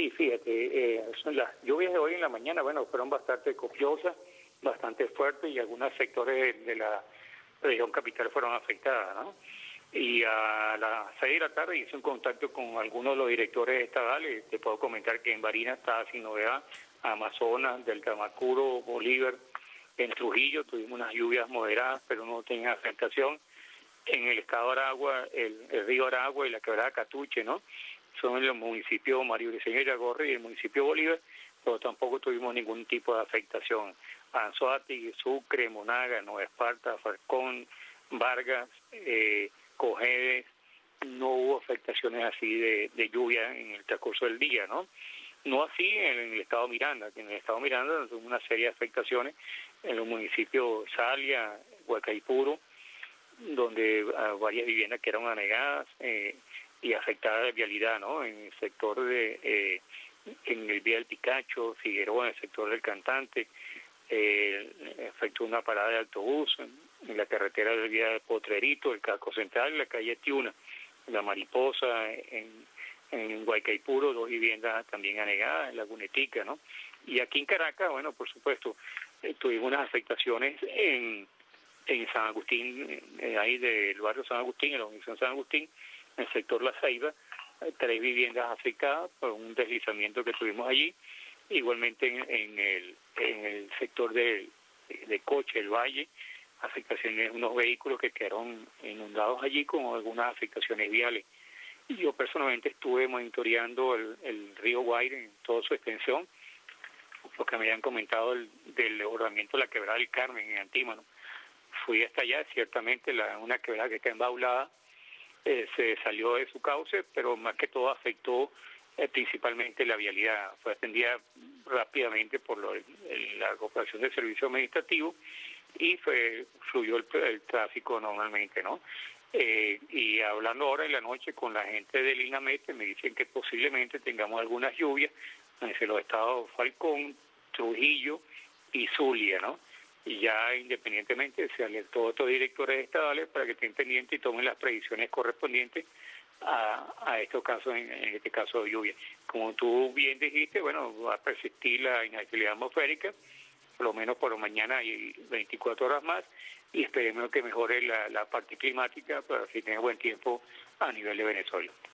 Sí, fíjate, eh, las lluvias de hoy en la mañana, bueno, fueron bastante copiosas, bastante fuertes y algunos sectores de la región capital fueron afectadas, ¿no? Y a las seis de la tarde hice un contacto con algunos de los directores estadales. Te puedo comentar que en Barinas está sin novedad, Amazonas, del Tamacuro, Bolívar, en Trujillo tuvimos unas lluvias moderadas, pero no tenían afectación. En el estado de Aragua, el, río Aragua y la quebrada Catuche, ¿no? Son los municipios Mario Briceño y el municipio Bolívar, pero tampoco tuvimos ningún tipo de afectación. Anzoátegui, Sucre, Monaga, Nueva Esparta, Falcón, Vargas, eh, Cojedes, no hubo afectaciones así de, de lluvia en el transcurso del día, ¿no? No así en el estado Miranda, que en el estado Miranda tuvo una serie de afectaciones en los municipios Salia, Huacaipuro, donde ah, varias viviendas quedaron anegadas eh, y afectadas de vialidad, ¿no? En el sector de, eh, en el vía del Picacho, Figueroa, en el sector del Cantante, eh, afectó una parada de autobús en, la carretera del vía Potrerito, el Casco Central, la calle Tiuna, la Mariposa, en en Guaycaipuro, dos viviendas también anegadas, en la Gunetica, ¿no? Y aquí en Caracas, bueno, por supuesto, eh, tuvimos unas afectaciones en, en San Agustín, eh, ahí del barrio San Agustín, en la Universidad San Agustín, en el sector La Ceiba, eh, tres viviendas afectadas por un deslizamiento que tuvimos allí, igualmente en, el, en el sector de, de Coche, el Valle, afectaciones unos vehículos que quedaron inundados allí con algunas afectaciones viales. Yo personalmente estuve monitoreando el, río Guaire en toda su extensión, lo que me habían comentado del desbordamiento de la quebrada del Carmen en Antímano. Fui hasta allá, ciertamente la, una quebrada que está embaulada eh, se salió de su cauce, pero más que todo afectó eh, principalmente la vialidad. Fue atendida rápidamente por la cooperación del servicio administrativo y fue, fluyó el, el tráfico normalmente, ¿no? Eh, y hablando ahora en la noche con la gente del INAMET, me dicen que posiblemente tengamos algunas lluvias en los estados Falcón, Trujillo y Zulia, ¿no? Y ya independientemente se alertó a estos directores estadales para que estén pendientes y tomen las predicciones correspondientes a, a estos casos, en, este caso de lluvia. Como tú bien dijiste, bueno, va a persistir la inactividad atmosférica, por lo menos por mañana y 24 horas más, y esperemos que mejore la, la parte climática para que tenga buen tiempo a nivel de Venezuela.